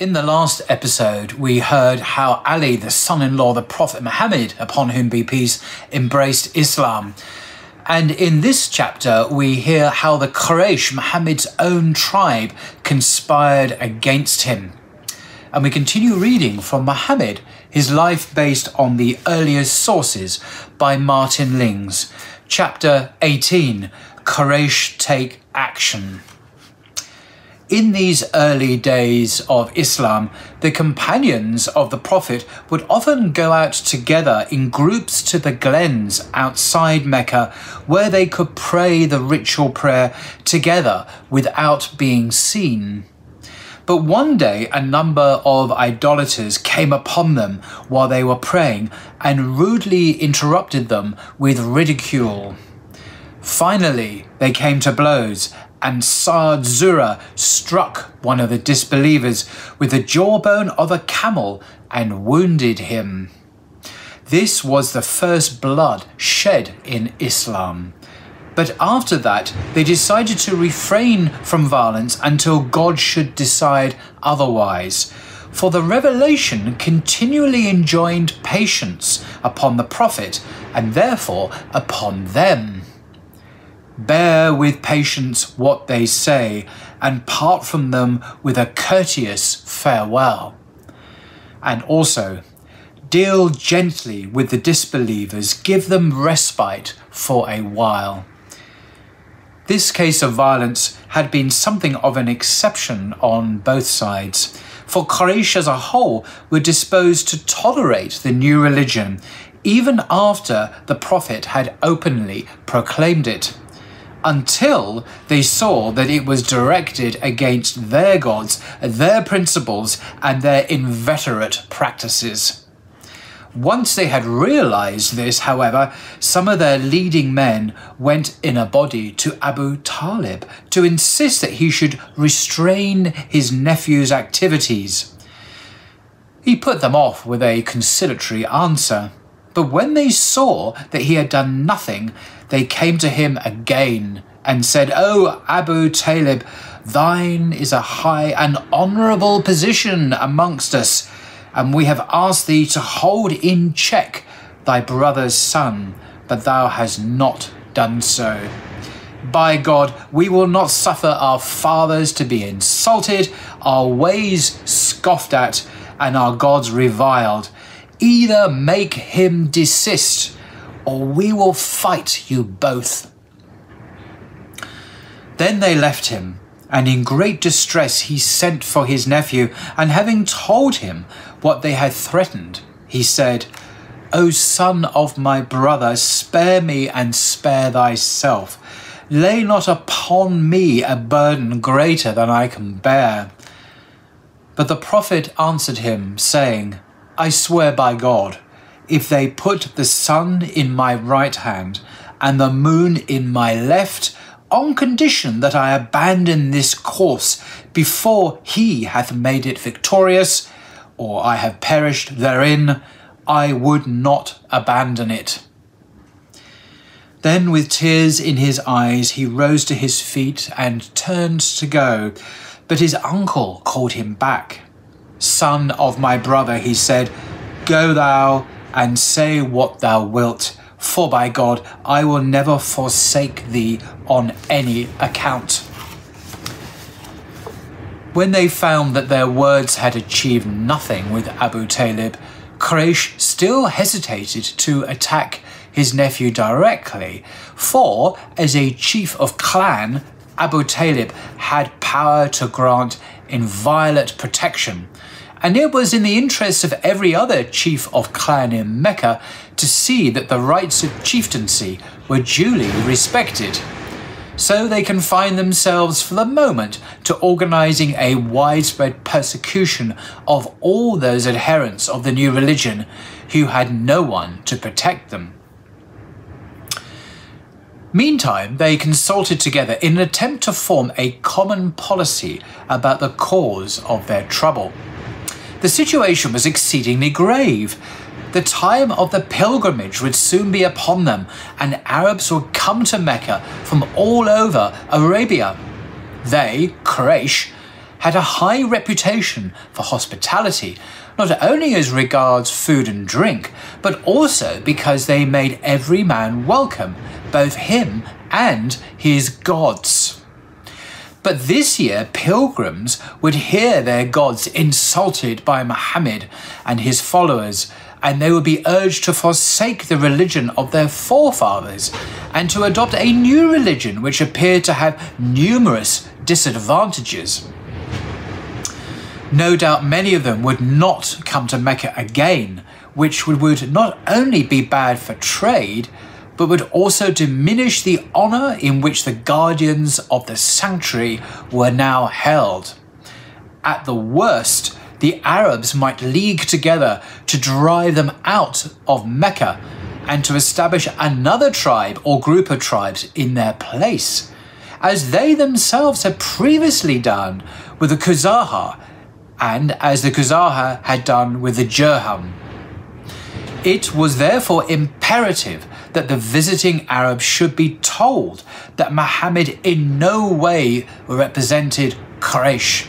In the last episode, we heard how Ali, the son in law of the Prophet Muhammad, upon whom be peace, embraced Islam. And in this chapter, we hear how the Quraysh, Muhammad's own tribe, conspired against him. And we continue reading from Muhammad, his life based on the earliest sources by Martin Lings. Chapter 18 Quraysh Take Action. In these early days of Islam, the companions of the Prophet would often go out together in groups to the glens outside Mecca where they could pray the ritual prayer together without being seen. But one day a number of idolaters came upon them while they were praying and rudely interrupted them with ridicule. Finally, they came to blows and Saad Zura struck one of the disbelievers with the jawbone of a camel and wounded him. This was the first blood shed in Islam. But after that, they decided to refrain from violence until God should decide otherwise. For the revelation continually enjoined patience upon the Prophet and therefore upon them. Bear with patience what they say, and part from them with a courteous farewell. And also, deal gently with the disbelievers, give them respite for a while. This case of violence had been something of an exception on both sides, for Quraysh as a whole were disposed to tolerate the new religion, even after the Prophet had openly proclaimed it until they saw that it was directed against their gods, their principles, and their inveterate practices. Once they had realized this, however, some of their leading men went in a body to Abu Talib to insist that he should restrain his nephew's activities. He put them off with a conciliatory answer. But when they saw that he had done nothing, they came to him again and said, O Abu Talib, thine is a high and honourable position amongst us, and we have asked thee to hold in check thy brother's son, but thou hast not done so. By God, we will not suffer our fathers to be insulted, our ways scoffed at, and our gods reviled. Either make him desist, or we will fight you both. Then they left him, and in great distress he sent for his nephew, and having told him what they had threatened, he said, O son of my brother, spare me and spare thyself. Lay not upon me a burden greater than I can bear. But the prophet answered him, saying, I swear by God, if they put the sun in my right hand and the moon in my left, on condition that I abandon this course before he hath made it victorious, or I have perished therein, I would not abandon it. Then, with tears in his eyes, he rose to his feet and turned to go, but his uncle called him back. Son of my brother, he said, Go thou and say what thou wilt, for by God I will never forsake thee on any account. When they found that their words had achieved nothing with Abu Talib, Quraysh still hesitated to attack his nephew directly, for as a chief of clan, Abu Talib had power to grant inviolate protection and it was in the interests of every other chief of clan in Mecca to see that the rights of chieftaincy were duly respected. So they confined themselves for the moment to organizing a widespread persecution of all those adherents of the new religion who had no one to protect them. Meantime, they consulted together in an attempt to form a common policy about the cause of their trouble. The situation was exceedingly grave. The time of the pilgrimage would soon be upon them, and Arabs would come to Mecca from all over Arabia. They, Quraysh, had a high reputation for hospitality, not only as regards food and drink, but also because they made every man welcome, both him and his gods. But this year, pilgrims would hear their gods insulted by Muhammad and his followers, and they would be urged to forsake the religion of their forefathers and to adopt a new religion which appeared to have numerous disadvantages. No doubt many of them would not come to Mecca again, which would not only be bad for trade, but would also diminish the honour in which the guardians of the sanctuary were now held. At the worst, the Arabs might league together to drive them out of Mecca and to establish another tribe or group of tribes in their place, as they themselves had previously done with the Khuza'a and as the Khuza'a had done with the Jurhum. It was therefore imperative that the visiting Arab should be told that Muhammad in no way represented Quraysh.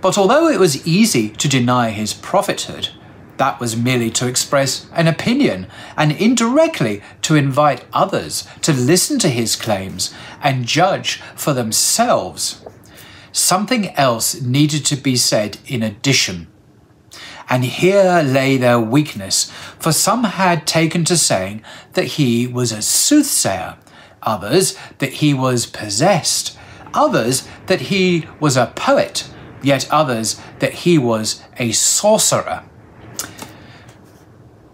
But although it was easy to deny his prophethood, that was merely to express an opinion and indirectly to invite others to listen to his claims and judge for themselves. Something else needed to be said in addition. And here lay their weakness, for some had taken to saying that he was a soothsayer, others that he was possessed, others that he was a poet, yet others that he was a sorcerer.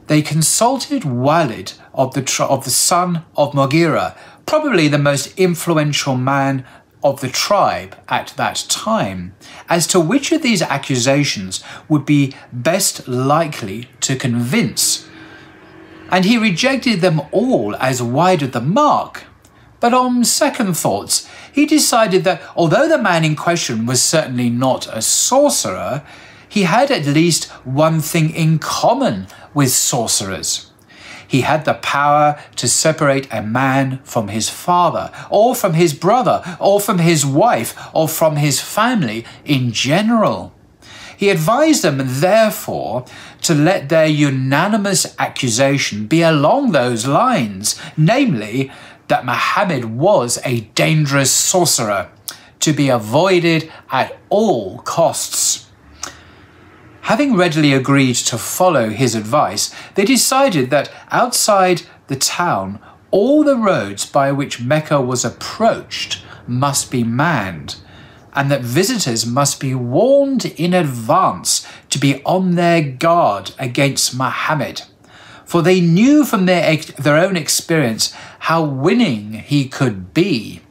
They consulted Walid of the, of the son of Mughirah, probably the most influential man of the tribe at that time as to which of these accusations would be best likely to convince. And he rejected them all as wide of the mark. But on second thoughts, he decided that although the man in question was certainly not a sorcerer, he had at least one thing in common with sorcerers. He had the power to separate a man from his father, or from his brother, or from his wife, or from his family in general. He advised them, therefore, to let their unanimous accusation be along those lines, namely, that Muhammad was a dangerous sorcerer, to be avoided at all costs. Having readily agreed to follow his advice, they decided that outside the town, all the roads by which Mecca was approached must be manned, and that visitors must be warned in advance to be on their guard against Muhammad. For they knew from their, their own experience how winning he could be.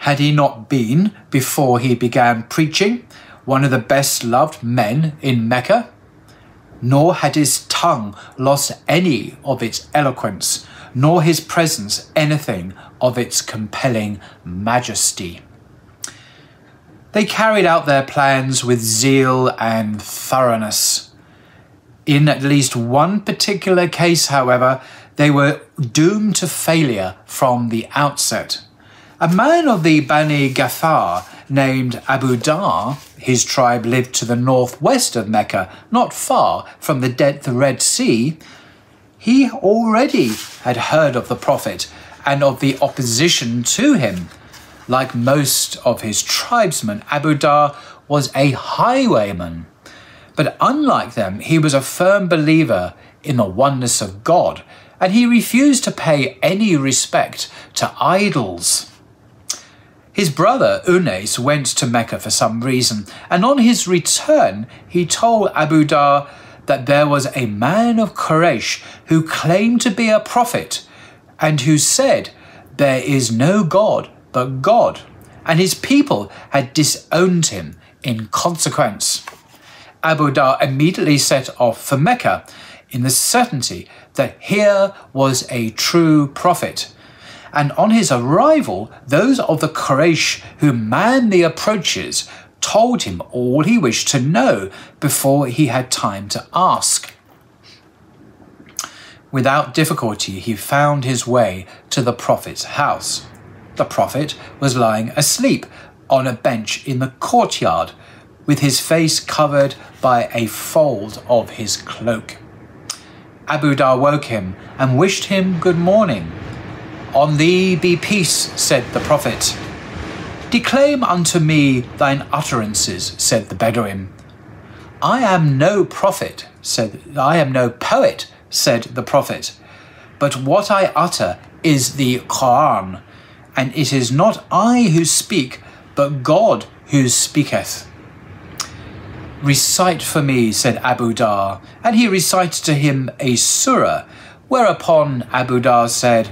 Had he not been, before he began preaching, one of the best loved men in Mecca, nor had his tongue lost any of its eloquence, nor his presence anything of its compelling majesty. They carried out their plans with zeal and thoroughness. In at least one particular case, however, they were doomed to failure from the outset. A man of the Bani Ghaffar named Abu Dhar his tribe lived to the northwest of Mecca, not far from the, De- the Red Sea. He already had heard of the Prophet and of the opposition to him. Like most of his tribesmen, Abu Dhar was a highwayman. But unlike them, he was a firm believer in the oneness of God, and he refused to pay any respect to idols. His brother Unais went to Mecca for some reason, and on his return, he told Abu Dhar that there was a man of Quraysh who claimed to be a prophet and who said, There is no God but God, and his people had disowned him in consequence. Abu Dhar immediately set off for Mecca in the certainty that here was a true prophet and on his arrival, those of the Quraysh who manned the approaches told him all he wished to know before he had time to ask. Without difficulty, he found his way to the Prophet's house. The Prophet was lying asleep on a bench in the courtyard, with his face covered by a fold of his cloak. Abu Dhar woke him and wished him good morning. On thee be peace, said the Prophet. Declaim unto me thine utterances, said the Bedouin. I am no prophet, said I am no poet, said the Prophet, but what I utter is the Quran, and it is not I who speak, but God who speaketh. Recite for me, said Abu Dhar, and he recited to him a surah, whereupon Abu Dhar said,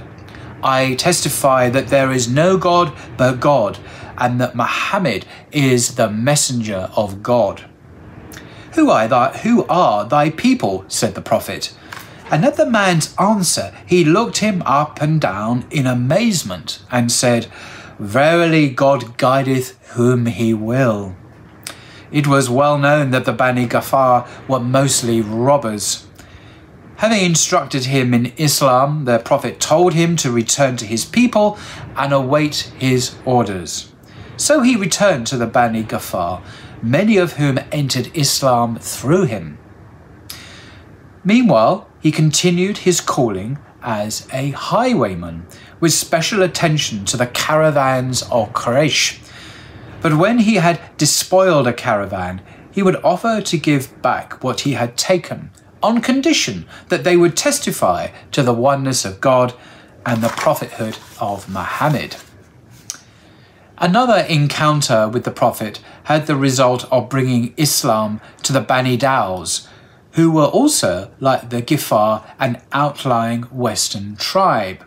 I testify that there is no God but God, and that Muhammad is the messenger of God. Who are, thy, who are thy people? said the Prophet. And at the man's answer, he looked him up and down in amazement and said, Verily God guideth whom he will. It was well known that the Bani Ghaffar were mostly robbers. Having instructed him in Islam, the Prophet told him to return to his people and await his orders. So he returned to the Bani Ghaffar, many of whom entered Islam through him. Meanwhile, he continued his calling as a highwayman, with special attention to the caravans of Quraysh. But when he had despoiled a caravan, he would offer to give back what he had taken, on condition that they would testify to the oneness of God and the prophethood of Muhammad. Another encounter with the Prophet had the result of bringing Islam to the Bani Daws, who were also, like the Ghifar, an outlying Western tribe.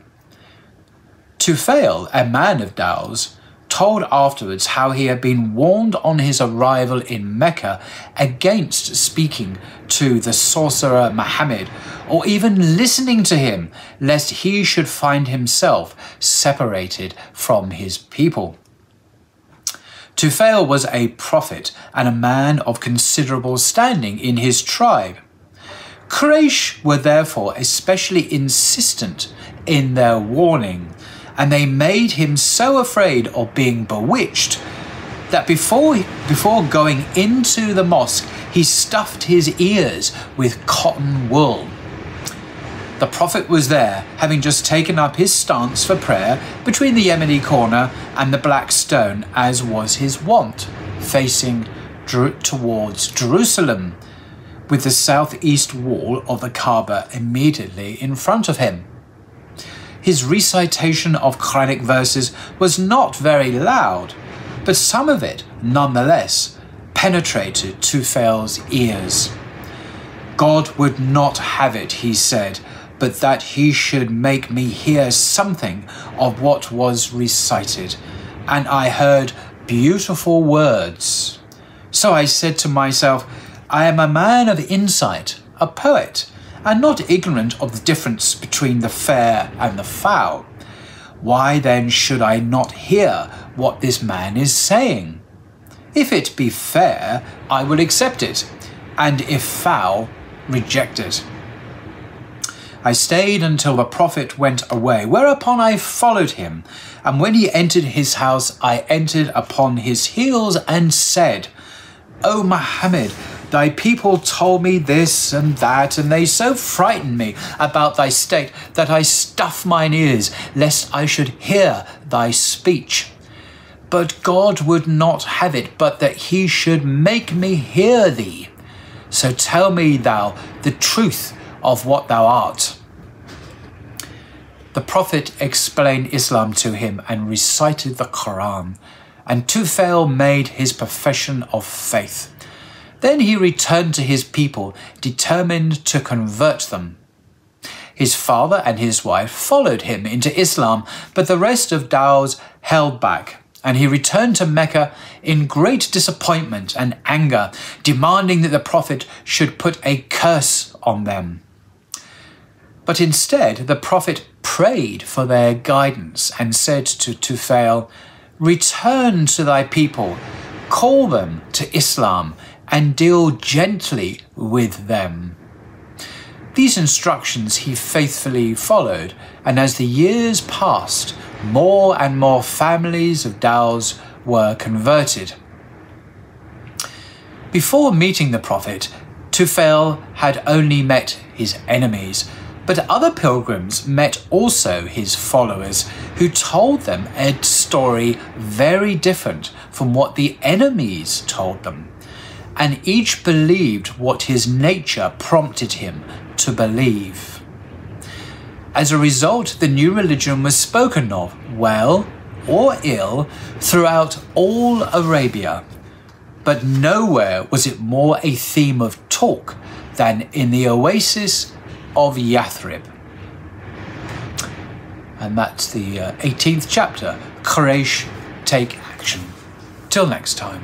Tufail, a man of Daws, told afterwards how he had been warned on his arrival in Mecca against speaking to the sorcerer Muhammad or even listening to him, lest he should find himself separated from his people. Tufail was a prophet and a man of considerable standing in his tribe. Quraysh were therefore especially insistent in their warning, and they made him so afraid of being bewitched that before, before going into the mosque, he stuffed his ears with cotton wool. The Prophet was there, having just taken up his stance for prayer between the Yemeni corner and the Black Stone, as was his wont, facing towards Jerusalem, with the southeast wall of the Kaaba immediately in front of him. His recitation of Quranic verses was not very loud, but some of it, nonetheless, penetrated Tufail's ears. God would not have it, he said, but that he should make me hear something of what was recited. And I heard beautiful words. So I said to myself, I am a man of insight, a poet, and not ignorant of the difference between the fair and the foul. Why then should I not hear what this man is saying? If it be fair, I will accept it, and if foul, reject it. I stayed until the Prophet went away, whereupon I followed him. And when he entered his house, I entered upon his heels and said, O Muhammad, thy people told me this and that, and they so frightened me about thy state that I stuff mine ears, lest I should hear thy speech. But God would not have it, but that he should make me hear thee. So tell me thou the truth of what thou art. The Prophet explained Islam to him and recited the Quran, and Tufail made his profession of faith. Then he returned to his people, determined to convert them. His father and his wife followed him into Islam, but the rest of Daws held back, and he returned to Mecca in great disappointment and anger, demanding that the Prophet should put a curse on them. But instead, the Prophet prayed for their guidance and said to Tufail, Return to thy people, call them to Islam, and deal gently with them. These instructions he faithfully followed, and as the years passed, more and more families of Daws were converted. Before meeting the Prophet, Tufail had only met his enemies, but other pilgrims met also his followers, who told them a story very different from what the enemies told them. And each believed what his nature prompted him to believe. As a result, the new religion was spoken of, well or ill, throughout all Arabia. But nowhere was it more a theme of talk than in the oasis of Yathrib. And that's the uh, 18th chapter Quraysh Take Action. Till next time.